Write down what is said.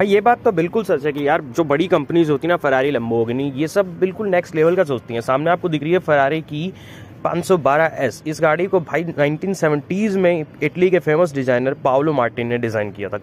भाई, ये बात तो बिल्कुल सच है कि यार, जो बड़ी कंपनीज़ होती है ना फरारी लम्बोगनी ये सब बिल्कुल नेक्स्ट लेवल का सोचती हैं। सामने आपको दिख रही है फरारी की 512 एस इस गाड़ी को भाई 1970s में इटली के फ़ेमस डिज़ाइनर पाओलो मार्टिन ने डिज़ाइन किया था।